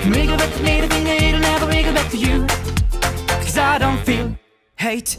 Can wiggle back to me, the finger, it'll never wiggle back to you. Cause I don't feel hate.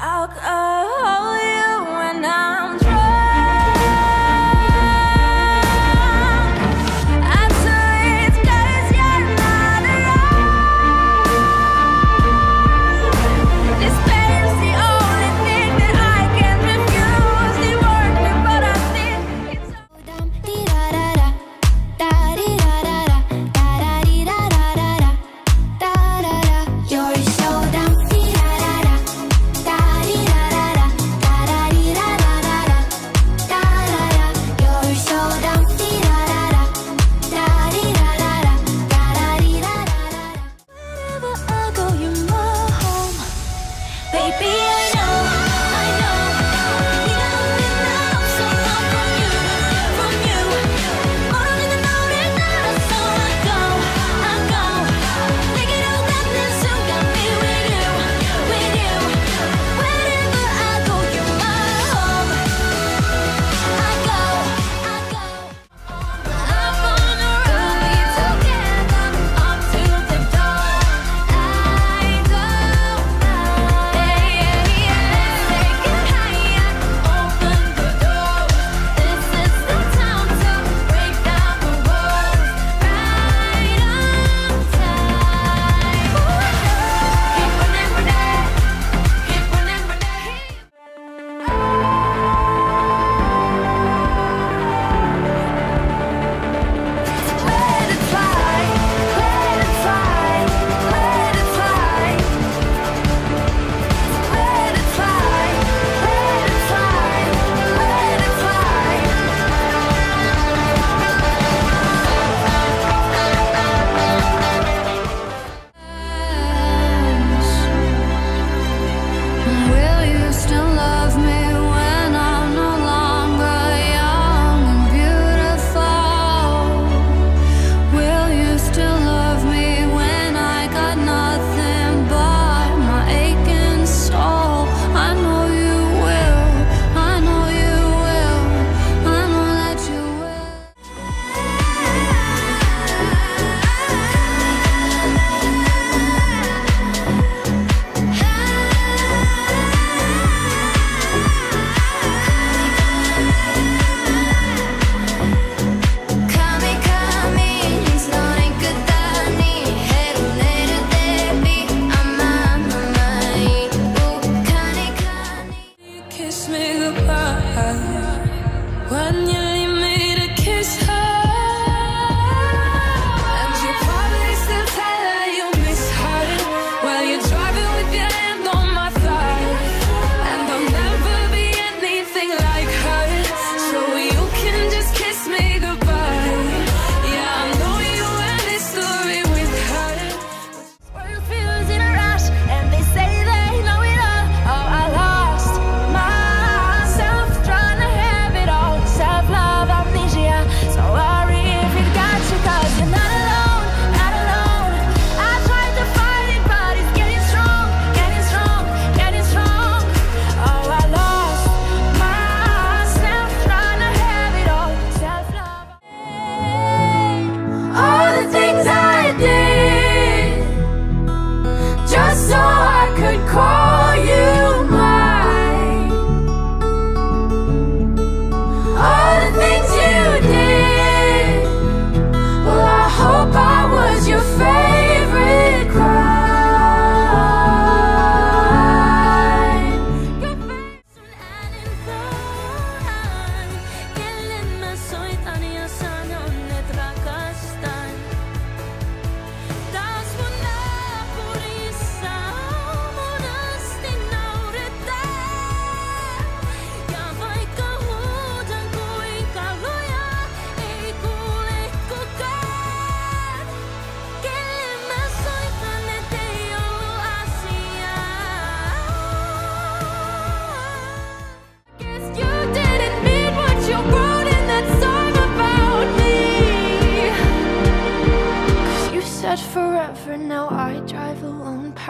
I'll, uh...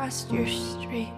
past your street.